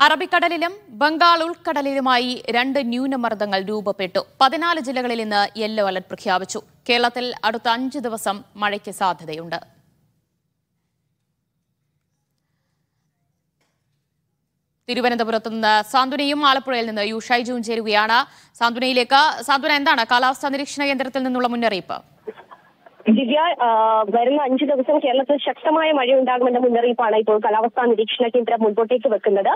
അറബിക്കടലിലും ബംഗാൾ ഉൾക്കടലിലുമായി രണ്ട് ന്യൂനമർദ്ദങ്ങൾ രൂപപ്പെട്ടു. പതിനാല് ജില്ലകളിൽ ഇന്ന് യെല്ലോ അലർട്ട് പ്രഖ്യാപിച്ചു. കേരളത്തിൽ അടുത്ത അഞ്ച് ദിവസം മഴയ്ക്ക് സാധ്യതയുണ്ട്. തിരുവനന്തപുരത്ത് നിന്ന് സാന്ത്വനയും ആലപ്പുഴയിൽ നിന്ന് യു ഷൈജുവും ചേരുകയാണ്. സാന്ത്വനയിലേക്ക് സാന്ത്വന എന്താണ്? കാലാവസ്ഥാ നിരീക്ഷണ കേന്ദ്രത്തിൽ നിന്നുള്ള മുന്നറിയിപ്പ്. ദിവ്യ വരുന്ന അഞ്ചു ദിവസം കേരളത്തിൽ ശക്തമായ മഴ ഉണ്ടാകുമെന്ന മുന്നറിയിപ്പാണ് ഇപ്പോൾ കാലാവസ്ഥാ നിരീക്ഷണ കേന്ദ്രം മുൻപോട്ടേക്ക് വെക്കുന്നത്.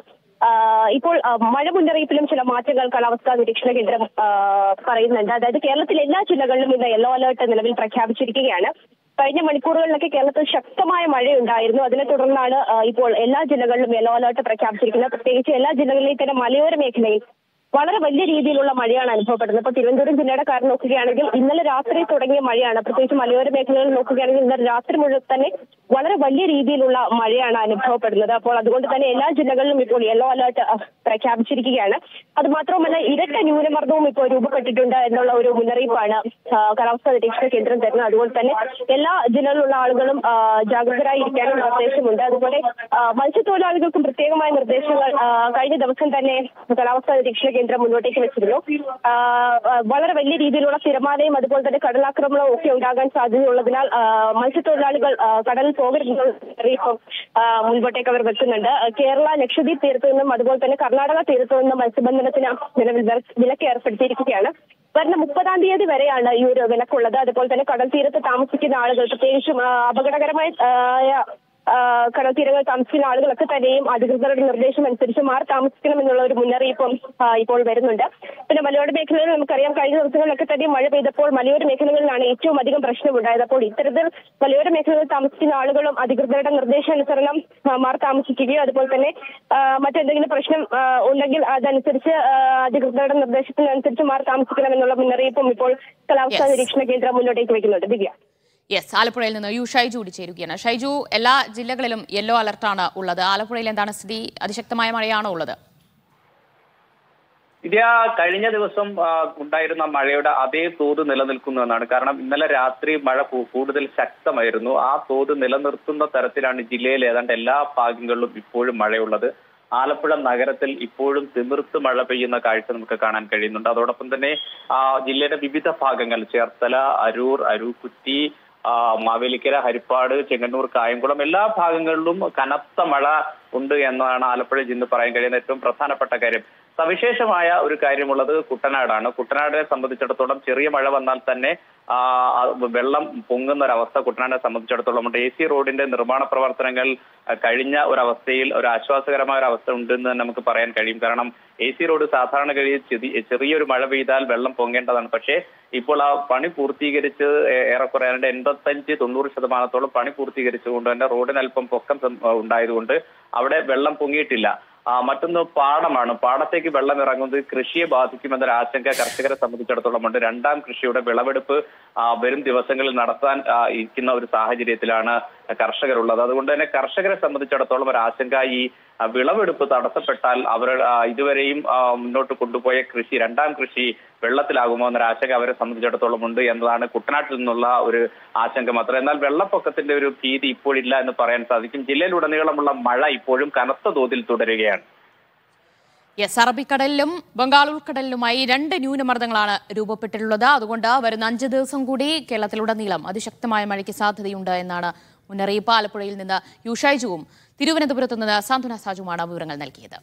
ഇപ്പോൾ മഴ മുന്നറിയിപ്പിലും ചില മാറ്റങ്ങൾ കാലാവസ്ഥാ നിരീക്ഷണ കേന്ദ്രം പറയുന്നുണ്ട്. അതായത് കേരളത്തിലെ എല്ലാ ജില്ലകളിലും ഇന്ന് യെല്ലോ അലേർട്ട് നിലവിൽ പ്രഖ്യാപിച്ചിരിക്കുകയാണ്. കഴിഞ്ഞ മണിക്കൂറുകളിലൊക്കെ കേരളത്തിൽ ശക്തമായ മഴയുണ്ടായിരുന്നു. അതിനെ തുടർന്നാണ് ഇപ്പോൾ എല്ലാ ജില്ലകളിലും യെല്ലോ അലേർട്ട് പ്രഖ്യാപിച്ചിരിക്കുന്നത്. പ്രത്യേകിച്ച് എല്ലാ ജില്ലകളിലെയും തന്നെ മലയോര മേഖലയിൽ വളരെ വലിയ രീതിയിലുള്ള മഴയാണ് അനുഭവപ്പെടുന്നത്. ഇപ്പൊ തിരുവനന്തപുരം ജില്ലയുടെ കാര്യം നോക്കുകയാണെങ്കിൽ ഇന്നലെ രാത്രി തുടങ്ങിയ മഴയാണ്. പ്രത്യേകിച്ച് മലയോര മേഖലകളിൽ നോക്കുകയാണെങ്കിൽ ഇന്നലെ രാത്രി മുഴുവൻ തന്നെ വളരെ വലിയ രീതിയിലുള്ള മഴയാണ് അനുഭവപ്പെടുന്നത്. അപ്പോൾ അതുകൊണ്ട് തന്നെ എല്ലാ ജില്ലകളിലും ഇപ്പോൾ യെല്ലോ അലേർട്ട് പ്രഖ്യാപിച്ചിരിക്കുകയാണ്. അത് മാത്രമല്ല ഇരട്ട ന്യൂനമർദ്ദവും ഇപ്പോൾ രൂപപ്പെട്ടിട്ടുണ്ട് എന്നുള്ള ഒരു മുന്നറിയിപ്പാണ് കാലാവസ്ഥാ നിരീക്ഷണ കേന്ദ്രം തരുന്നത്. അതുകൊണ്ട് തന്നെ എല്ലാ ജില്ലകളിലുള്ള ആളുകളും ജാഗ്രതരായിരിക്കാനും നിർദ്ദേശമുണ്ട്. അതുപോലെ മത്സ്യത്തൊഴിലാളികൾക്കും പ്രത്യേകമായ നിർദ്ദേശങ്ങൾ കഴിഞ്ഞ ദിവസം തന്നെ കാലാവസ്ഥാ നിരീക്ഷണ കേന്ദ്രം മുന്നോട്ടേക്ക് വെച്ചിരുന്നു. വളരെ വലിയ രീതിയിലുള്ള തിരമാലയും അതുപോലെ തന്നെ കടലാക്രമണവും ഒക്കെ ഉണ്ടാകാൻ സാധ്യതയുള്ളതിനാൽ മത്സ്യത്തൊഴിലാളികൾ കടലിൽ പോകരുതെന്നുള്ള മുൻപോട്ടേക്ക് അവർ വെക്കുന്നുണ്ട്. കേരള ലക്ഷദ്വീപ് തീരത്തു നിന്നും അതുപോലെ തന്നെ കർണാടക തീരത്തു നിന്നും മത്സ്യബന്ധനത്തിന് നിലവിൽ വിലക്ക് ഏർപ്പെടുത്തിയിരിക്കുകയാണ്. വരുന്ന മുപ്പതാം തീയതി വരെയാണ് ഈ ഒരു വിലക്കുള്ളത്. അതുപോലെ തന്നെ കടൽ തീരത്ത് താമസിക്കുന്ന ആളുകൾ പ്രത്യേകിച്ചും അപകടകരമായ ആ, ആ, കടൽ തീരങ്ങളിൽ താമസിക്കുന്ന ആളുകളൊക്കെ തന്നെയും അധികൃതരുടെ നിർദ്ദേശം അനുസരിച്ച് മാറി താമസിക്കണമെന്നുള്ള ഒരു മുന്നറിയിപ്പും ഇപ്പോൾ വരുന്നുണ്ട്. പിന്നെ മലയോര മേഖലകളിൽ നമുക്കറിയാം കഴിഞ്ഞ ദിവസങ്ങളിലൊക്കെ തന്നെ മഴ പെയ്തപ്പോൾ മലയോര മേഖലകളിലാണ് ഏറ്റവും അധികം പ്രശ്നമുണ്ടായത്. അപ്പോൾ ഇത്തരത്തിൽ മലയോര മേഖലകളിൽ താമസിക്കുന്ന ആളുകളും അധികൃതരുടെ നിർദ്ദേശാനുസരണം മാറി താമസിക്കുകയോ അതുപോലെ തന്നെ മറ്റെന്തെങ്കിലും പ്രശ്നം ഉണ്ടെങ്കിൽ അതനുസരിച്ച് അധികൃതരുടെ നിർദ്ദേശത്തിനനുസരിച്ച് മാറി താമസിക്കണമെന്നുള്ള മുന്നറിയിപ്പും ഇപ്പോൾ കാലാവസ്ഥാ. നിരീക്ഷണ കേന്ദ്രം മുന്നോട്ടേക്ക് വയ്ക്കുന്നുണ്ട്. ദിവ്യ. യെസ് ആലപ്പുഴയിൽ നിന്ന് യു ഷൈജു കൂടി ചേരുകയാണ്. ഷൈജു എല്ലാ ജില്ലകളിലും യെല്ലോ അലർട്ടാണ് ഉള്ളത്. ആലപ്പുഴയിൽ എന്താണ് സ്ഥിതി? അതിശക്തമായ മഴയാണോ ഉള്ളത്? ഇത് കഴിഞ്ഞ ദിവസം ഉണ്ടായിരുന്ന മഴയുടെ അതേ തോത് നിലനിൽക്കുന്നു എന്നാണ്. കാരണം ഇന്നലെ രാത്രി മഴ കൂടുതൽ ശക്തമായിരുന്നു. ആ തോത് നിലനിർത്തുന്ന തരത്തിലാണ് ജില്ലയിൽ ഏതാണ്ട് എല്ലാ ഭാഗങ്ങളിലും ഇപ്പോഴും മഴയുള്ളത്. ആലപ്പുഴ നഗരത്തിൽ ഇപ്പോഴും തിമിർത്ത് മഴ പെയ്യുന്ന കാഴ്ച നമുക്ക് കാണാൻ കഴിയുന്നുണ്ട്. അതോടൊപ്പം തന്നെ ജില്ലയുടെ വിവിധ ഭാഗങ്ങൾ ചേർത്തല അരൂർ അരൂക്കുറ്റി മാവേലിക്കര ഹരിപ്പാട് ചെങ്ങന്നൂർ കായംകുളം എല്ലാ ഭാഗങ്ങളിലും കനത്ത മഴ ഉണ്ട് എന്നാണ് ആലപ്പുഴ ജില്ല പറയാൻ കഴിയുന്ന ഏറ്റവും പ്രധാനപ്പെട്ട കാര്യം. സവിശേഷമായ ഒരു കാര്യമുള്ളത് കുട്ടനാടാണ്. കുട്ടനാടിനെ സംബന്ധിച്ചിടത്തോളം ചെറിയ മഴ വന്നാൽ തന്നെ വെള്ളം പൊങ്ങുന്ന ഒരവസ്ഥ കുട്ടനാടിനെ സംബന്ധിച്ചിടത്തോളം ഉണ്ട്. എ സി റോഡിന്റെ നിർമ്മാണ പ്രവർത്തനങ്ങൾ കഴിഞ്ഞ ഒരവസ്ഥയിൽ ഒരു ആശ്വാസകരമായ ഒരു അവസ്ഥ ഉണ്ടെന്ന് തന്നെ നമുക്ക് പറയാൻ കഴിയും. കാരണം എ സി റോഡ് സാധാരണഗതിയിൽ ചെറിയൊരു മഴ പെയ്താൽ വെള്ളം പൊങ്ങേണ്ടതാണ്. പക്ഷേ ഇപ്പോൾ ആ പണി പൂർത്തീകരിച്ച് ഏറെക്കുറെ അതിന്റെ എൺപത്തഞ്ച് തൊണ്ണൂറ് ശതമാനത്തോളം പണി പൂർത്തീകരിച്ചുകൊണ്ട് തന്നെ റോഡിന് അല്പം പൊക്കം ഉണ്ടായതുകൊണ്ട് അവിടെ വെള്ളം പൊങ്ങിയിട്ടില്ല. മറ്റൊന്ന് പാടമാണ്. പാടത്തേക്ക് വെള്ളം ഇറങ്ങുന്നത് കൃഷിയെ ബാധിക്കുമെന്നൊരു ആശങ്ക കർഷകരെ സംബന്ധിച്ചിടത്തോളം ഉണ്ട്. രണ്ടാം കൃഷിയുടെ വിളവെടുപ്പ് വരും ദിവസങ്ങളിൽ നടത്താൻ ഇരിക്കുന്ന ഒരു സാഹചര്യത്തിലാണ് കർഷകരുള്ളത്. അതുകൊണ്ട് തന്നെ കർഷകരെ സംബന്ധിച്ചിടത്തോളം ഒരു ആശങ്ക ഈ വിളവെടുപ്പ് തടസ്സപ്പെട്ടാൽ അവർ ഇതുവരെയും മുന്നോട്ട് കൊണ്ടുപോയ കൃഷി രണ്ടാം കൃഷി വെള്ളത്തിലാകുമോ എന്നൊരു ആശങ്ക അവരെ സംബന്ധിച്ചിടത്തോളം ഉണ്ട് എന്നതാണ് കുട്ടനാട്ടിൽ നിന്നുള്ള ഒരു ആശങ്ക മാത്രം. എന്നാൽ വെള്ളപ്പൊക്കത്തിന്റെ ഒരു ഭീതി ഇപ്പോഴില്ല എന്ന് പറയാൻ സാധിക്കും. ജില്ലയിലുടനീളമുള്ള മഴ ഇപ്പോഴും കനത്ത തോതിൽ തുടരുകയാണ്. യെസ് അറബിക്കടലിലും ബംഗാൾ ഉൾക്കടലിലുമായി രണ്ട് ന്യൂനമർദ്ദങ്ങളാണ് രൂപപ്പെട്ടിട്ടുള്ളത്. അതുകൊണ്ട് വരുന്ന അഞ്ച് ദിവസം കൂടി കേരളത്തിലുടനീളം അതിശക്തമായ മഴയ്ക്ക് സാധ്യതയുണ്ട് എന്നാണ് മുന്നറിയിപ്പ് ആലപ്പുഴയിൽ നിന്ന് യുഷായ്ജുവും തിരുവനന്തപുരത്തു നിന്ന് സാന്ത്വന സാജുമാണ് വിവരങ്ങൾ നൽകിയത്